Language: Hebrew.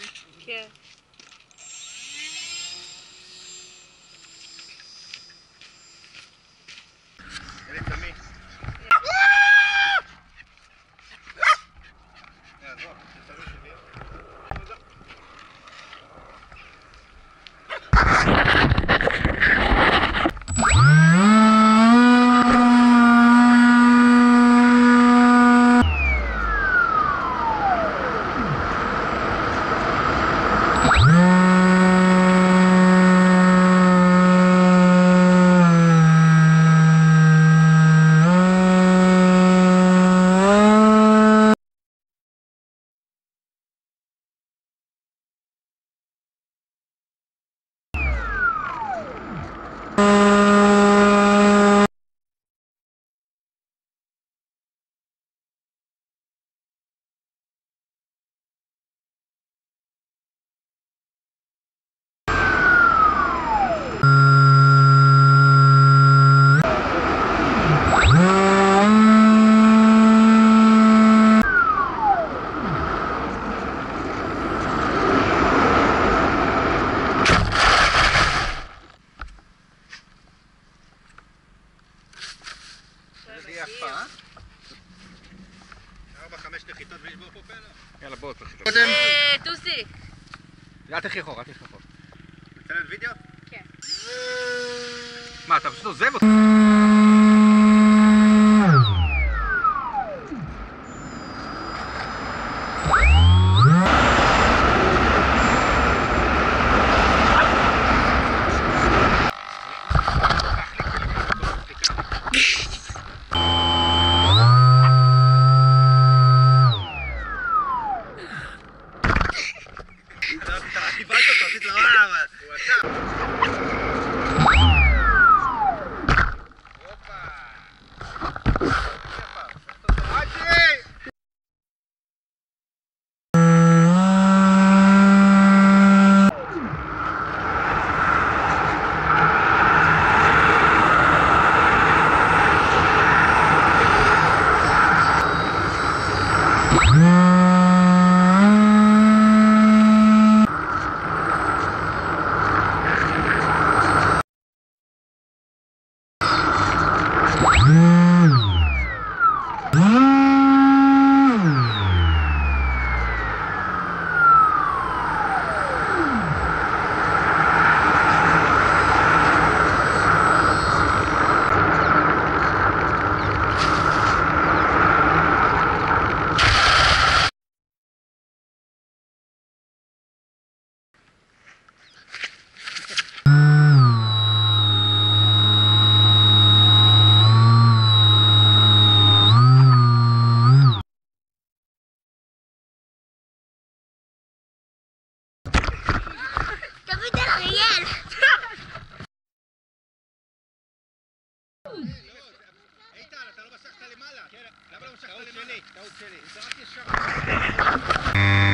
Mm-hmm. Yeah. הקפאה. ארבע, חמש נחיתות ולשבור פה פלא. יאללה בוא, תלכי. קודם. אה, טוסי. אל תלכי אחורה, אל תלכי אחורה. מצלם וידאו? כן. מה, אתה פשוט עוזב אותי? Yeah. Tahu sekali. Tahu sekali. Tahu sekali.